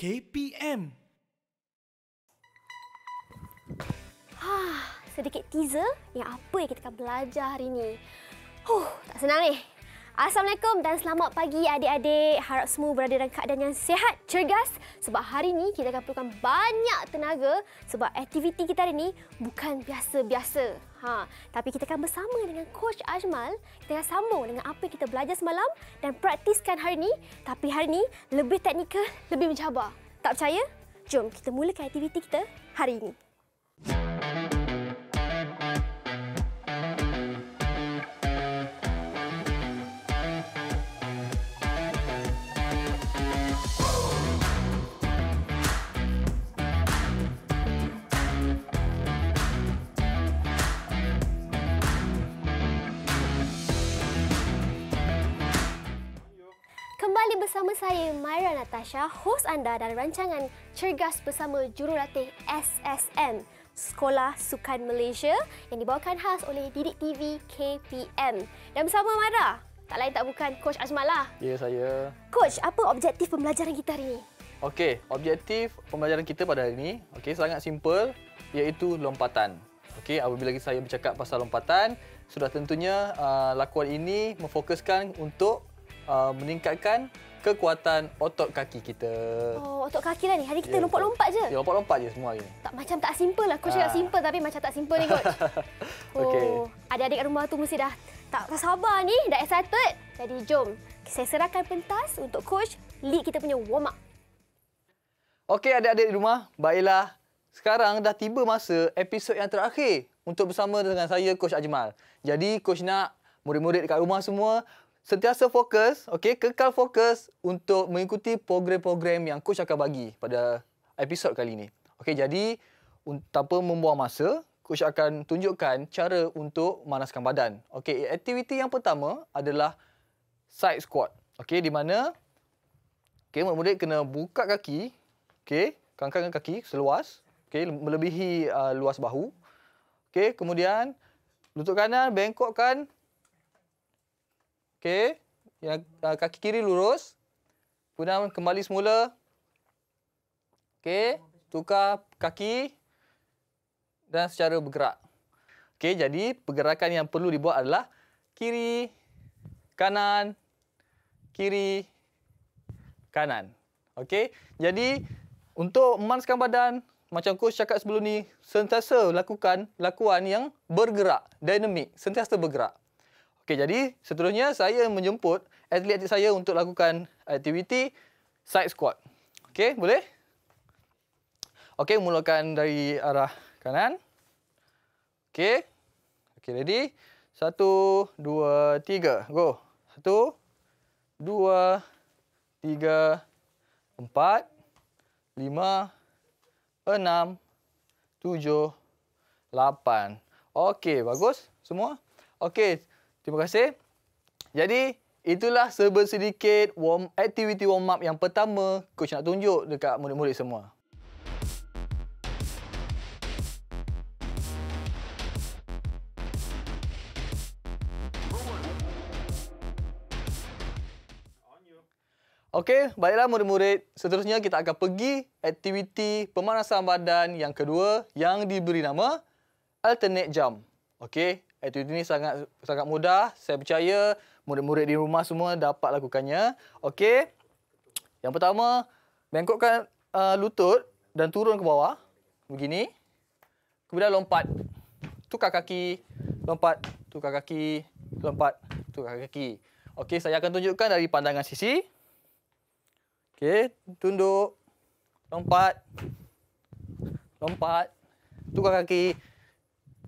KPM. Ha, sedikit teaser yang apa yang kita akan belajar hari ini. Huh, tak senang ni. Assalamualaikum dan selamat pagi adik-adik. Harap semua berada dalam keadaan yang sihat, cergas sebab hari ini kita akan perlukan banyak tenaga sebab aktiviti kita hari ini bukan biasa-biasa. Ha, tapi kita akan bersama dengan Coach Ajmal. Kita akan sambung dengan apa yang kita belajar semalam dan praktiskan hari ini. Tapi hari ini lebih teknikal, lebih mencabar. Tak percaya? Jom kita mulakan aktiviti kita hari ini. Bersama saya Myra Natasha, hos anda dalam rancangan Cergas bersama Jurulatih SSM, Sekolah Sukan Malaysia yang dibawakan khas oleh Didik TV KPM. Dan bersama Myra, tak lain tak bukan Coach Azmal lah. Ya, saya. Coach, apa objektif pembelajaran kita hari ini? Okey, objektif pembelajaran kita pada hari ini, okey, sangat simple iaitu lompatan. Okey, apabila saya bercakap pasal lompatan, sudah tentunya uh, lakuan ini memfokuskan untuk uh, meningkatkan kekuatan otot kaki kita. Oh, otot kaki lah ni. Hari kita Ya, lompat-lompat je. Ya, lompat-lompat je semua hari ni. Tak macam tak simple lah. Coach cakap Ah. simple tapi macam tak simple ni coach. Okey. Oh, adik-adik kat rumah tu mesti dah tak sabar ni, dah excited. Jadi jom, saya serahkan pentas untuk coach lead kita punya warm up. Okey, adik-adik di rumah, baiklah. Sekarang dah tiba masa episod yang terakhir untuk bersama dengan saya, Coach Ajmal. Jadi, Coach nak murid-murid dekat rumah semua sentiasa fokus, okey, kekal fokus untuk mengikuti program-program yang Coach akan bagi pada episod kali ini. Okey, jadi tanpa membuang masa, Coach akan tunjukkan cara untuk manaskan badan. Okey, aktiviti yang pertama adalah side squat. Okey, di mana okey, murid-murid kena buka kaki, okey, kangkangkan kaki seluas, okey, melebihi uh, luas bahu. Okey, kemudian lutut kanan bengkokkan. Okey, yang uh, kaki kiri lurus. Kemudian kembali semula. Okey, tukar kaki dan secara bergerak. Okey, jadi pergerakan yang perlu dibuat adalah kiri, kanan, kiri, kanan. Okey, jadi untuk memanaskan badan, macam coach cakap sebelum ni, sentiasa lakukan lakuan yang bergerak, dinamik, sentiasa bergerak. Okey, jadi seterusnya saya menjemput atlet-atlet saya untuk lakukan aktiviti side squat. Okey, boleh? Okey, mulakan dari arah kanan. Okey. Okey, ready? Satu, dua, tiga. Go. Satu, dua, tiga, empat, lima, enam, tujuh, lapan. Okey, bagus semua. Okey, terima kasih. Jadi, itulah sebersedikit warm, aktiviti warm up yang pertama coach nak tunjuk dekat murid-murid semua. Okey, baiklah murid-murid. Seterusnya kita akan pergi aktiviti pemanasan badan yang kedua yang diberi nama alternate jump. Okey, aktiviti ini sangat sangat mudah. Saya percaya murid-murid di rumah semua dapat lakukannya. Okey. Yang pertama, bengkokkan uh, lutut dan turun ke bawah. Begini. Kemudian lompat. Tukar kaki, lompat, tukar kaki, lompat, tukar kaki. Okey, saya akan tunjukkan dari pandangan sisi. Okey, tunduk. Lompat. Lompat. Tukar kaki.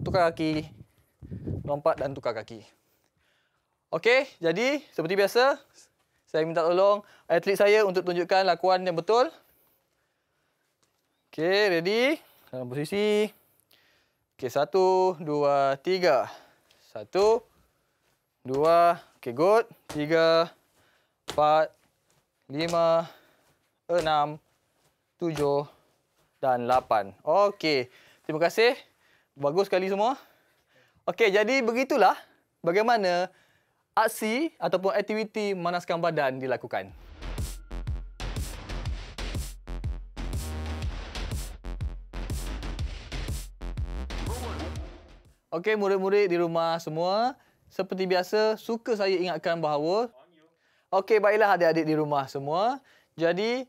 Tukar kaki. Lompat dan tukar kaki. Okey, jadi seperti biasa, saya minta tolong atlet saya untuk tunjukkan lakuan yang betul. Okey, ready? Dalam posisi. Okey, satu, dua, tiga. Satu, dua, okey, good. Tiga, empat, lima, enam, tujuh dan lapan. Okey, terima kasih. Bagus sekali semua. Okey, jadi begitulah bagaimana aksi ataupun aktiviti memanaskan badan dilakukan. Okey, murid-murid di rumah semua, seperti biasa suka saya ingatkan bahawa Okey, baiklah adik-adik di rumah semua. Jadi,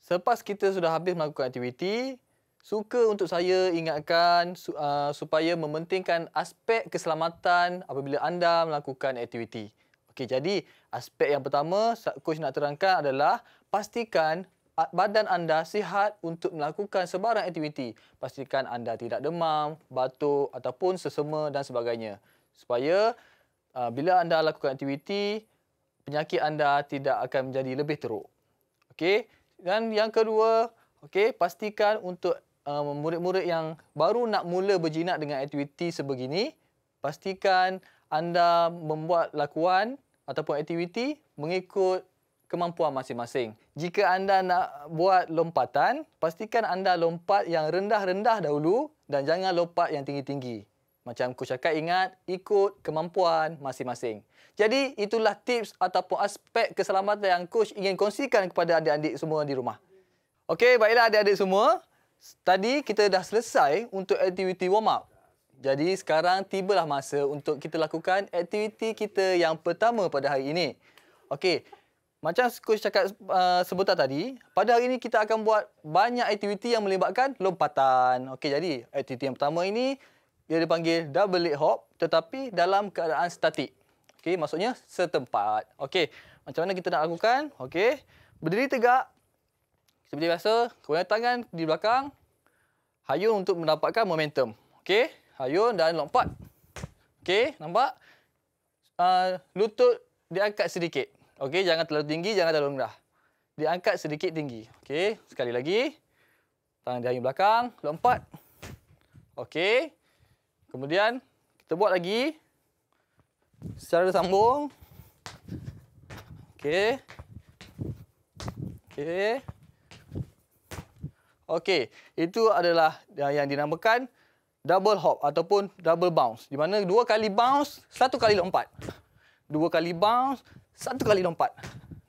selepas kita sudah habis melakukan aktiviti, suka untuk saya ingatkan uh, supaya mementingkan aspek keselamatan apabila anda melakukan aktiviti. Okey, jadi aspek yang pertama coach nak terangkan adalah pastikan badan anda sihat untuk melakukan sebarang aktiviti. Pastikan anda tidak demam, batuk ataupun sesama dan sebagainya. Supaya uh, bila anda lakukan aktiviti, penyakit anda tidak akan menjadi lebih teruk. Okey. Dan yang kedua, okey, pastikan untuk uh, murid-murid yang baru nak mula berjinak dengan aktiviti sebegini, pastikan anda membuat lakuan ataupun aktiviti mengikut kemampuan masing-masing. Jika anda nak buat lompatan, pastikan anda lompat yang rendah-rendah dahulu dan jangan lompat yang tinggi-tinggi. Macam coach cakap ingat, ikut kemampuan masing-masing. Jadi itulah tips ataupun aspek keselamatan yang coach ingin kongsikan kepada adik-adik semua di rumah. Okey, baiklah adik-adik semua. Tadi kita dah selesai untuk aktiviti warm up. Jadi sekarang tibalah masa untuk kita lakukan aktiviti kita yang pertama pada hari ini. Okey, macam coach cakap uh, sebentar tadi, pada hari ini kita akan buat banyak aktiviti yang melibatkan lompatan. Okey, jadi aktiviti yang pertama ini dia dipanggil double leg hop tetapi dalam keadaan statik. Okey, maksudnya setempat. Okey, macam mana kita nak lakukan? Okey, berdiri tegak. Seperti biasa, kemudian tangan di belakang. Hayun untuk mendapatkan momentum. Okey, hayun dan lompat. Okey, nampak? Uh, lutut diangkat sedikit. Okey, jangan terlalu tinggi, jangan terlalu rendah. Diangkat sedikit tinggi. Okey, sekali lagi. Tangan di hanyut belakang, lompat. Okey. Kemudian kita buat lagi secara sambung. Okey. Okey. Okey, itu adalah yang dinamakan double hop ataupun double bounce. Di mana dua kali bounce, satu kali lompat. Dua kali bounce, satu kali lompat.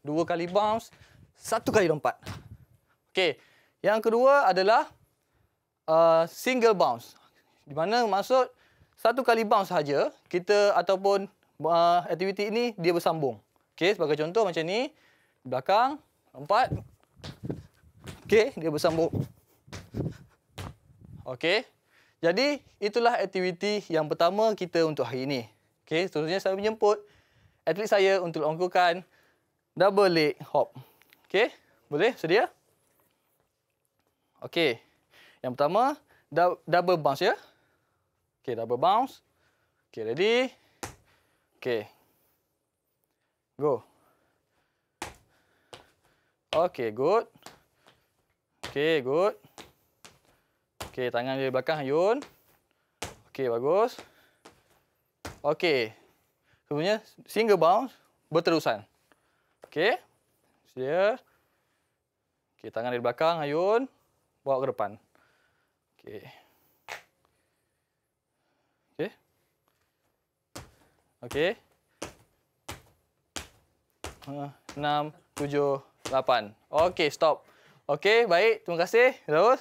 Dua kali bounce, satu kali lompat. Okey. Yang kedua adalah uh, single bounce. Di mana maksud satu kali bounce saja kita ataupun uh, aktiviti ini dia bersambung. Okey, sebagai contoh macam ni. Belakang, lompat. Okey, dia bersambung. Okey. Jadi, itulah aktiviti yang pertama kita untuk hari ini. Okey, seterusnya saya menjemput atlet saya untuk lakukan double leg hop. Okey, boleh? Sedia? Okey. Yang pertama, double bounce ya. Okey, double bounce. Okey, ready? Okey. Go. Okey, good. Okey, good. Okey, tangan di belakang Hayun. Okey, bagus. Okey, Sebenarnya single bounce berterusan. Okey. Sedia. Okey, tangan di belakang ayun, bawa ke depan. Okey. Okey. Okey. Enam, tujuh, lapan. Okey, stop. Okey, baik. Terima kasih. Terus.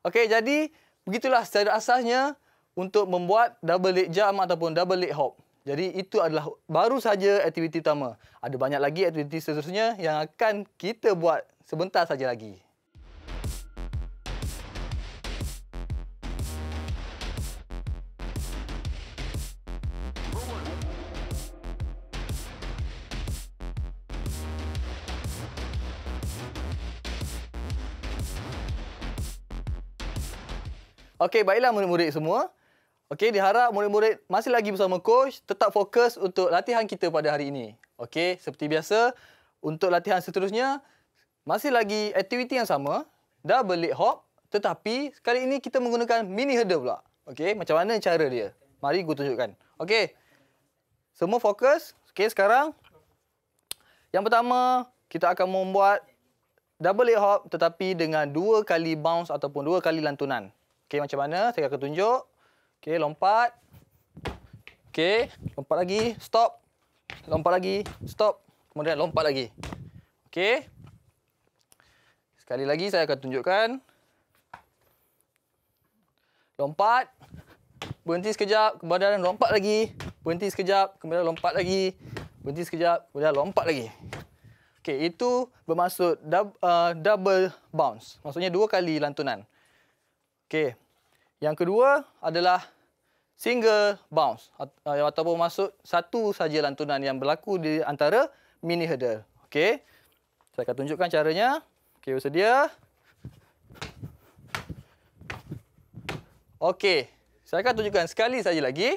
Okey, jadi begitulah secara asasnya untuk membuat double leg jump ataupun double leg hop. Jadi itu adalah baru saja aktiviti utama. Ada banyak lagi aktiviti seterusnya yang akan kita buat sebentar saja lagi. Okey, baiklah murid-murid semua. Okey, diharap murid-murid masih lagi bersama coach tetap fokus untuk latihan kita pada hari ini. Okey, seperti biasa untuk latihan seterusnya masih lagi aktiviti yang sama, double leg hop tetapi kali ini kita menggunakan mini hurdle pula. Okey, macam mana cara dia? Mari gua tunjukkan. Okey. Semua fokus. Okey, sekarang yang pertama kita akan membuat double leg hop tetapi dengan dua kali bounce ataupun dua kali lantunan. Okey, macam mana? Saya akan tunjuk. Okey, lompat. Okey, lompat lagi, stop. Lompat lagi, stop. Kemudian lompat lagi. Okey. Sekali lagi saya akan tunjukkan. Lompat. berhenti sekejap, kemudian lompat lagi. Berhenti sekejap, kemudian lompat lagi. Berhenti sekejap, kemudian lompat lagi. Okey, itu bermaksud uh, double bounce. Maksudnya dua kali lantunan. Okey. Yang kedua adalah single bounce uh, ataupun maksud satu saja lantunan yang berlaku di antara mini hurdle. Okey. Saya akan tunjukkan caranya. Okey, bersedia? Okey. Saya akan tunjukkan sekali saja lagi.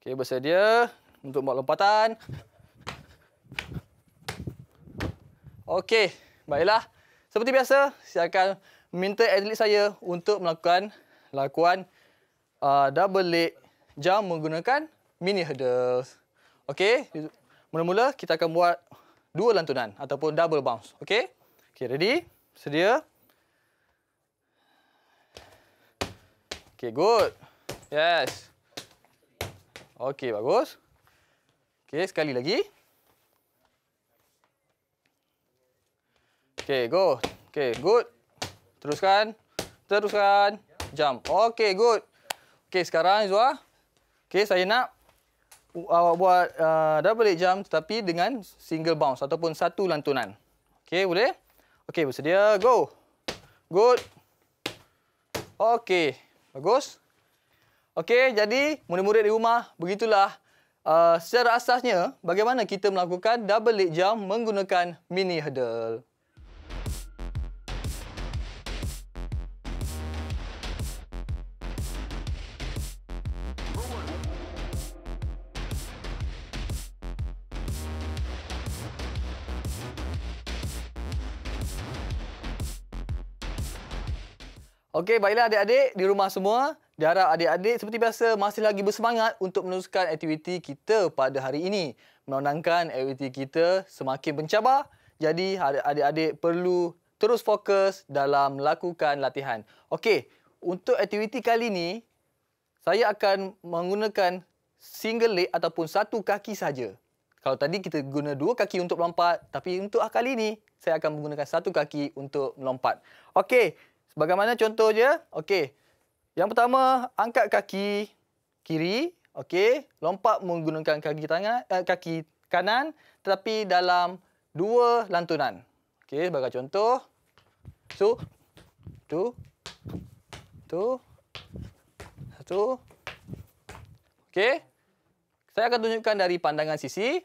Okey, bersedia untuk buat lompatan. Okey, baiklah. Seperti biasa, saya akan meminta atlet saya untuk melakukan lakuan uh, double leg jump menggunakan mini hurdles. Okey, mula-mula kita akan buat dua lantunan ataupun double bounce. Okey? Okey, ready? Sedia? Okey, good. Yes. Okey, bagus. Okey, sekali lagi. Okey, go. Okey, good. Teruskan. Teruskan. Jump. Okey, good. Okey, sekarang Izwa. Okey, saya nak awak buat uh, double leg jump tetapi dengan single bounce ataupun satu lantunan. Okey, boleh? Okey, bersedia. Go. Good. Okey. Bagus. Okey, jadi murid-murid di rumah, begitulah uh, secara asasnya bagaimana kita melakukan double leg jump menggunakan mini hurdle. Okey, baiklah adik-adik di rumah semua. Diharap adik-adik seperti biasa masih lagi bersemangat untuk meneruskan aktiviti kita pada hari ini. Menandangkan aktiviti kita semakin mencabar. Jadi adik-adik perlu terus fokus dalam melakukan latihan. Okey, untuk aktiviti kali ini, saya akan menggunakan single leg ataupun satu kaki saja. Kalau tadi kita guna dua kaki untuk melompat, tapi untuk kali ini, saya akan menggunakan satu kaki untuk melompat. Okey, Sebagaimana contoh je. Okey. Yang pertama, angkat kaki kiri. Okey. Lompat menggunakan kaki tangan eh, kaki kanan tetapi dalam dua lantunan. Okey, sebagai contoh. So, tu. Tu. Satu. Okey. Saya akan tunjukkan dari pandangan sisi.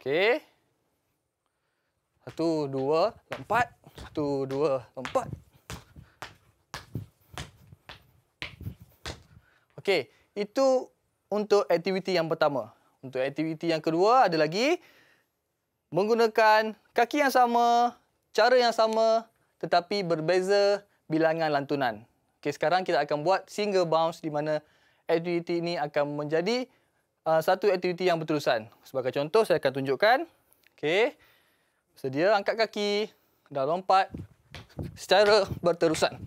Okey. Satu, dua, empat. Satu, dua, empat. Okey, itu untuk aktiviti yang pertama. Untuk aktiviti yang kedua ada lagi menggunakan kaki yang sama, cara yang sama tetapi berbeza bilangan lantunan. Okey, sekarang kita akan buat single bounce di mana aktiviti ini akan menjadi uh, satu aktiviti yang berterusan. Sebagai contoh saya akan tunjukkan. Okey. Sedia angkat kaki, dah lompat secara berterusan.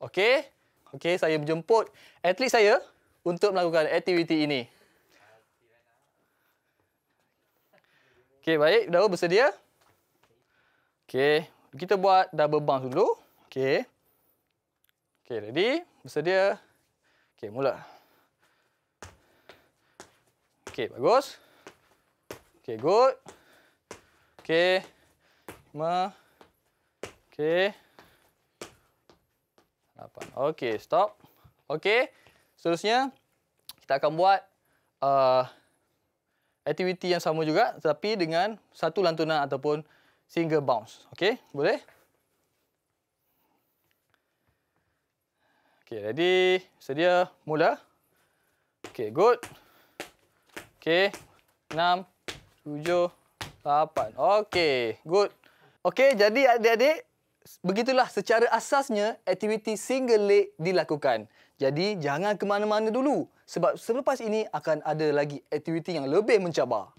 Okey. Okey, saya menjemput atlet saya untuk melakukan aktiviti ini. Okey, baik. Dah bersedia? Okey, kita buat double bounce dulu. Okey. Okey, ready? Bersedia? Okey, mula. Okey, bagus. Okey, good. Okey. Lima. Okey. Lapan. Okey, stop. Okey. Seterusnya, kita akan buat uh, aktiviti yang sama juga tetapi dengan satu lantunan ataupun single bounce. Okey, boleh? Okey, ready? Sedia? Mula. Okey, good. Okey, enam, tujuh, Lapan. Okey, good. Okey, jadi adik-adik, begitulah secara asasnya aktiviti single leg dilakukan. Jadi, jangan ke mana-mana dulu. Sebab selepas ini akan ada lagi aktiviti yang lebih mencabar.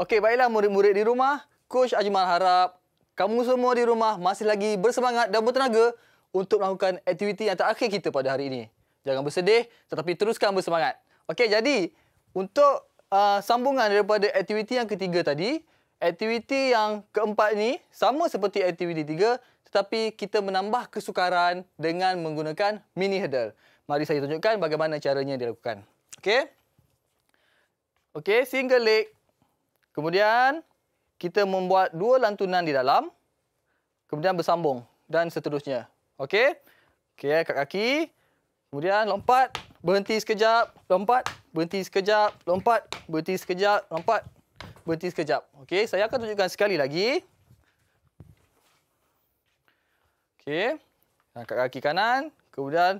Okey, baiklah murid-murid di rumah. Coach Ajmal harap kamu semua di rumah masih lagi bersemangat dan bertenaga untuk melakukan aktiviti yang terakhir kita pada hari ini. Jangan bersedih tetapi teruskan bersemangat. Okey, jadi untuk uh, sambungan daripada aktiviti yang ketiga tadi, aktiviti yang keempat ni sama seperti aktiviti tiga tetapi kita menambah kesukaran dengan menggunakan mini hurdle. Mari saya tunjukkan bagaimana caranya dilakukan. Okey. Okey, single leg. Kemudian kita membuat dua lantunan di dalam. Kemudian bersambung dan seterusnya. Okey. Okey, kat kaki. Kemudian lompat, berhenti sekejap, lompat, berhenti sekejap, lompat, berhenti sekejap, lompat, berhenti sekejap. Okey, saya akan tunjukkan sekali lagi. Okey. Angkat kaki kanan, kemudian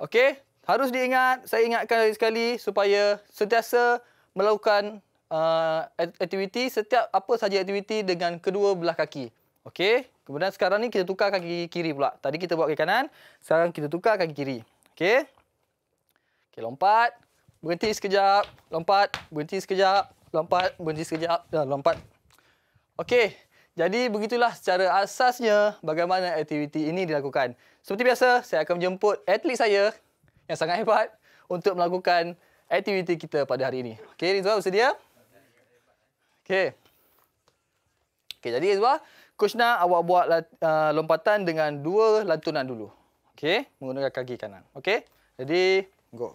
okey, harus diingat, saya ingatkan lagi sekali supaya sentiasa melakukan uh, aktiviti setiap apa saja aktiviti dengan kedua belah kaki. Okey. Kemudian sekarang ni kita tukar kaki kiri pula. Tadi kita buat kaki kanan, sekarang kita tukar kaki kiri. Okey. Okey, lompat. Berhenti sekejap. Lompat. Berhenti sekejap. Lompat. Berhenti sekejap. Dan lompat. Okey. Jadi begitulah secara asasnya bagaimana aktiviti ini dilakukan. Seperti biasa, saya akan menjemput atlet saya yang sangat hebat untuk melakukan aktiviti kita pada hari ini. Okey, Rizwa bersedia? Okey. Okey, jadi Rizwa, Coach nak awak buat uh, lompatan dengan dua lantunan dulu. Okey, menggunakan kaki kanan. Okey. Jadi, go.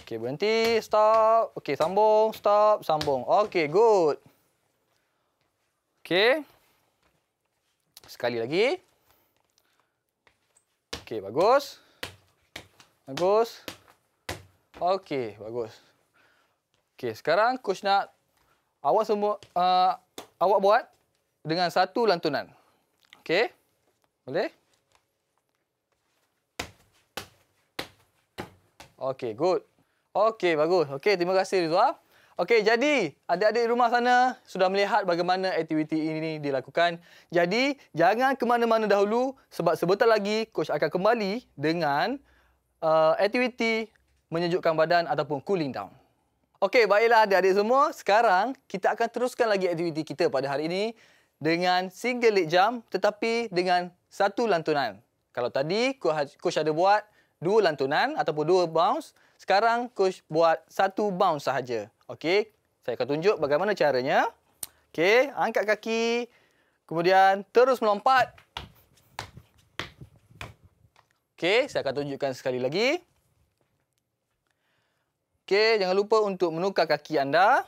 Okey, berhenti, stop. Okey, sambung, stop, sambung. Okey, good. Okey. Sekali lagi. Okey, bagus. Bagus. Okey, bagus. Okey, sekarang coach nak awak semua uh, awak buat dengan satu lantunan. Okey? Boleh? Okey, good. Okey, bagus. Okey, terima kasih Rizwa. Okey, jadi adik-adik rumah sana sudah melihat bagaimana aktiviti ini dilakukan. Jadi, jangan ke mana-mana dahulu sebab sebentar lagi coach akan kembali dengan uh, aktiviti menyejukkan badan ataupun cooling down. Okey, baiklah adik-adik semua. Sekarang kita akan teruskan lagi aktiviti kita pada hari ini dengan single leg jump tetapi dengan satu lantunan. Kalau tadi coach ada buat dua lantunan ataupun dua bounce. Sekarang coach buat satu bounce sahaja. Okey, saya akan tunjuk bagaimana caranya. Okey, angkat kaki. Kemudian terus melompat. Okey, saya akan tunjukkan sekali lagi. Okey, jangan lupa untuk menukar kaki anda.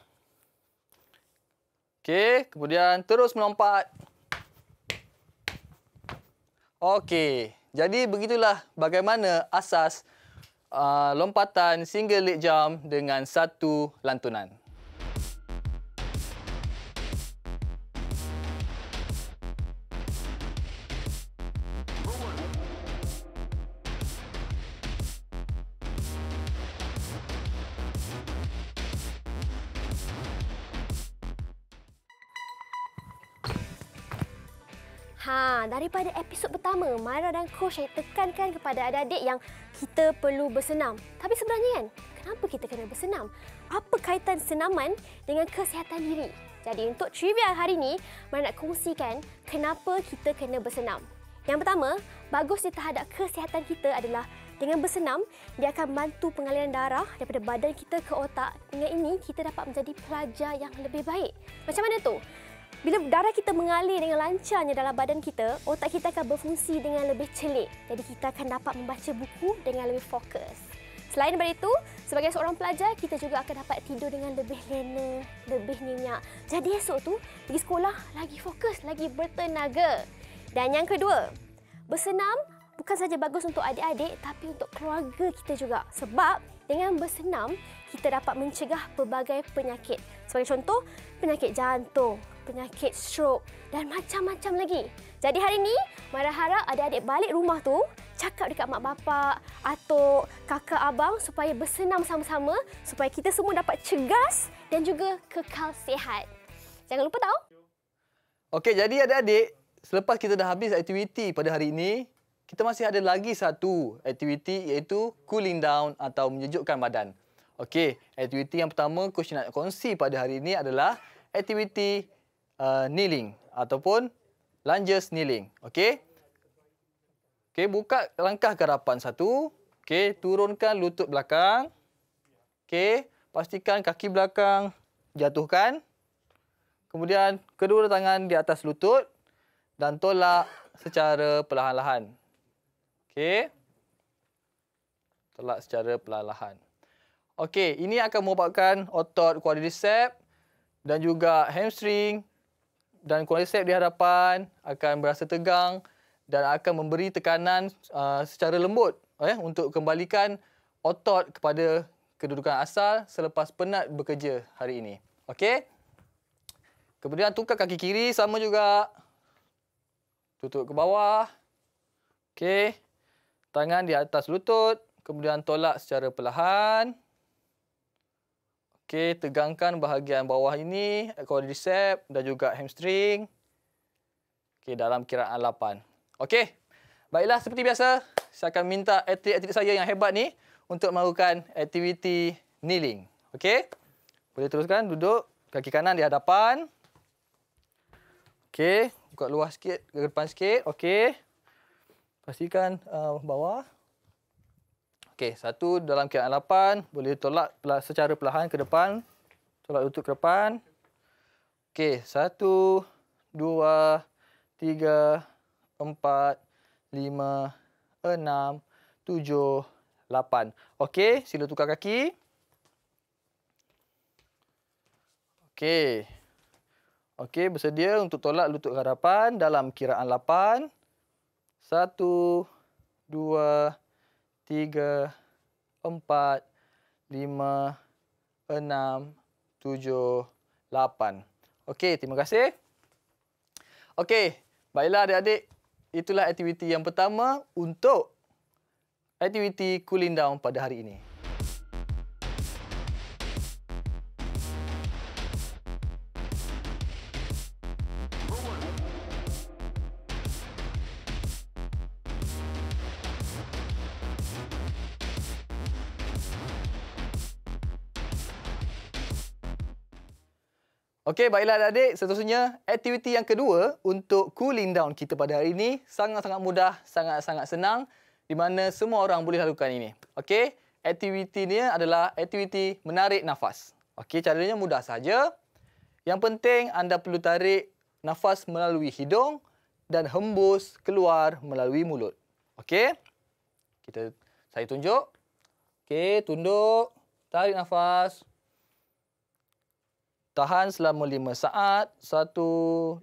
Okey, kemudian terus melompat. Okey, jadi begitulah bagaimana asas uh, lompatan single leg jump dengan satu lantunan. Ha, daripada episod pertama, Mara dan Coach saya tekankan kepada adik-adik yang kita perlu bersenam. Tapi sebenarnya kan, kenapa kita kena bersenam? Apa kaitan senaman dengan kesihatan diri? Jadi untuk trivia hari ini, Mara nak kongsikan kenapa kita kena bersenam. Yang pertama, bagusnya terhadap kesihatan kita adalah dengan bersenam, dia akan bantu pengaliran darah daripada badan kita ke otak. Dengan ini, kita dapat menjadi pelajar yang lebih baik. Macam mana tu? Bila darah kita mengalir dengan lancarnya dalam badan kita, otak kita akan berfungsi dengan lebih celik. Jadi kita akan dapat membaca buku dengan lebih fokus. Selain daripada itu, sebagai seorang pelajar, kita juga akan dapat tidur dengan lebih lena, lebih nyenyak. Jadi esok tu, pergi sekolah lagi fokus, lagi bertenaga. Dan yang kedua, bersenam bukan saja bagus untuk adik-adik tapi untuk keluarga kita juga. Sebab dengan bersenam, kita dapat mencegah pelbagai penyakit. Sebagai contoh, penyakit jantung, penyakit stroke dan macam-macam lagi. Jadi hari ini, Mara harap adik-adik balik rumah tu cakap dekat mak bapak, atuk, kakak, abang supaya bersenam sama-sama supaya kita semua dapat cegas dan juga kekal sihat. Jangan lupa tahu. Okey, jadi adik-adik, selepas kita dah habis aktiviti pada hari ini, kita masih ada lagi satu aktiviti iaitu cooling down atau menyejukkan badan. Okey, aktiviti yang pertama coach nak kongsi pada hari ini adalah aktiviti uh, kneeling ataupun lunges kneeling. Okey. Okey, buka langkah garapan satu. Okey, turunkan lutut belakang. Okey, pastikan kaki belakang jatuhkan. Kemudian kedua tangan di atas lutut dan tolak secara perlahan-lahan. Okey. Tolak secara perlahan-lahan. Okey, ini akan merupakan otot quadriceps dan juga hamstring dan quadriceps di hadapan akan berasa tegang dan akan memberi tekanan uh, secara lembut eh, untuk kembalikan otot kepada kedudukan asal selepas penat bekerja hari ini. Okey. Kemudian tukar kaki kiri sama juga. Tutup ke bawah. Okey. Tangan di atas lutut. Kemudian tolak secara perlahan. Okey, tegangkan bahagian bawah ini, quadriceps dan juga hamstring. Okey, dalam kiraan 8. Okey. Baiklah, seperti biasa, saya akan minta atlet-atlet saya yang hebat ni untuk melakukan aktiviti kneeling. Okey? Boleh teruskan duduk kaki kanan di hadapan. Okey, buka luar sikit ke depan sikit. Okey. Pastikan uh, bawah. Okey, satu dalam keadaan lapan. Boleh tolak secara perlahan ke depan. Tolak lutut ke depan. Okey, satu, dua, tiga, empat, lima, enam, tujuh, lapan. Okey, sila tukar kaki. Okey. Okey, bersedia untuk tolak lutut ke hadapan dalam kiraan lapan. Satu, dua, tiga, empat, lima, enam, tujuh, lapan. Okey, terima kasih. Okey, baiklah adik-adik. Itulah aktiviti yang pertama untuk aktiviti cooling down pada hari ini. Okey, baiklah adik-adik. Seterusnya, aktiviti yang kedua untuk cooling down kita pada hari ini sangat-sangat mudah, sangat-sangat senang di mana semua orang boleh lakukan ini. Okey, aktiviti ini adalah aktiviti menarik nafas. Okey, caranya mudah saja. Yang penting anda perlu tarik nafas melalui hidung dan hembus keluar melalui mulut. Okey? Kita saya tunjuk. Okey, tunduk, tarik nafas. Tahan selama 5 saat. 1, 2,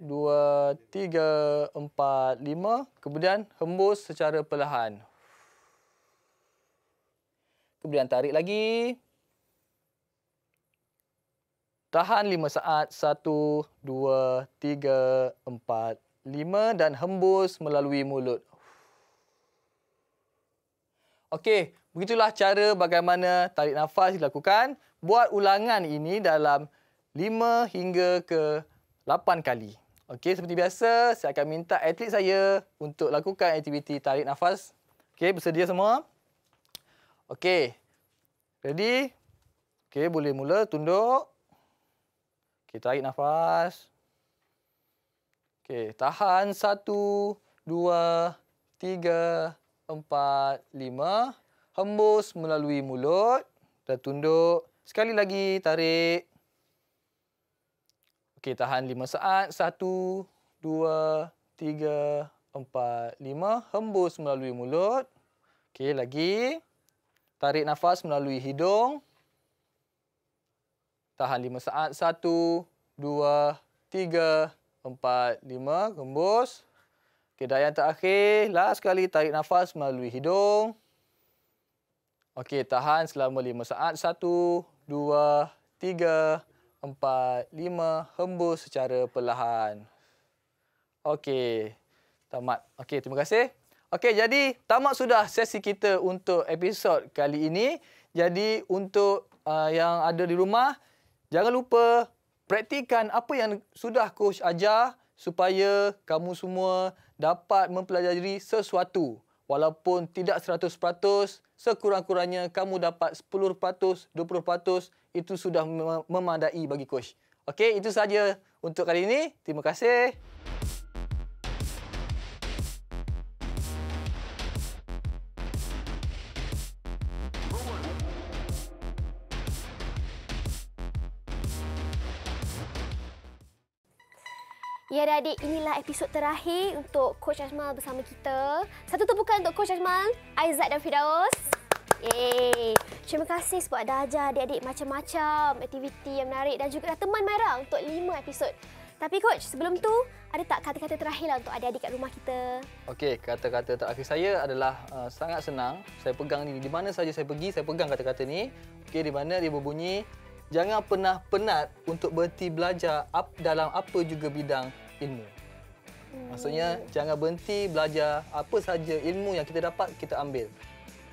3, 4, 5. Kemudian hembus secara perlahan. Kemudian tarik lagi. Tahan 5 saat. 1, 2, 3, 4, 5. Dan hembus melalui mulut. Okey, begitulah cara bagaimana tarik nafas dilakukan. Buat ulangan ini dalam 5 hingga ke 8 kali. Okey, seperti biasa, saya akan minta atlet saya untuk lakukan aktiviti tarik nafas. Okey, bersedia semua? Okey. Ready? Okey, boleh mula tunduk. Okey, tarik nafas. Okey, tahan 1 2 3 4 5. Hembus melalui mulut dan tunduk. Sekali lagi tarik. Okey, tahan 5 saat. 1, 2, 3, 4, 5. Hembus melalui mulut. Okey, lagi. Tarik nafas melalui hidung. Tahan 5 saat. 1, 2, 3, 4, 5. Hembus. Okey, dah yang terakhir. Last sekali tarik nafas melalui hidung. Okey, tahan selama 5 saat. 1, 2, 3, empat, lima, hembus secara perlahan. Okey, tamat. Okey, terima kasih. Okey, jadi tamat sudah sesi kita untuk episod kali ini. Jadi untuk uh, yang ada di rumah, jangan lupa praktikan apa yang sudah coach ajar supaya kamu semua dapat mempelajari sesuatu. Walaupun tidak 100%, sekurang-kurangnya kamu dapat 10%, 20%, itu sudah memadai bagi coach. Okey, itu saja untuk kali ini. Terima kasih. Ya adik-adik, inilah episod terakhir untuk Coach Azmal bersama kita. Satu tepukan untuk Coach Azmal, Aizat dan Firdaus. Yeay. Terima kasih sebab dah ajar adik-adik macam-macam aktiviti yang menarik dan juga dah teman Maira untuk lima episod. Tapi Coach, sebelum tu, ada tak kata-kata terakhir lah untuk adik-adik kat rumah kita? Okey, kata-kata terakhir saya adalah uh, sangat senang. Saya pegang ni di mana saja saya pergi, saya pegang kata-kata ni. Okey, di mana dia berbunyi, jangan pernah penat untuk berhenti belajar dalam apa juga bidang ilmu. Maksudnya jangan berhenti belajar apa saja ilmu yang kita dapat kita ambil.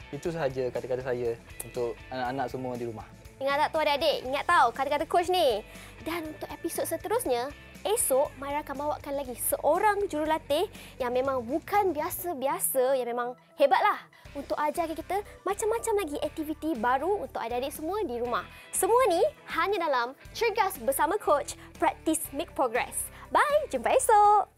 Itu sahaja kata-kata saya untuk anak-anak semua di rumah. Ingat tak tu adik-adik? Ingat tahu kata-kata coach ni. Dan untuk episod seterusnya, esok Myra akan bawakan lagi seorang jurulatih yang memang bukan biasa-biasa, yang memang hebatlah untuk ajar kita macam-macam lagi aktiviti baru untuk adik-adik semua di rumah. Semua ni hanya dalam Cergas bersama coach Practice Make Progress. Bye, jumpa esok.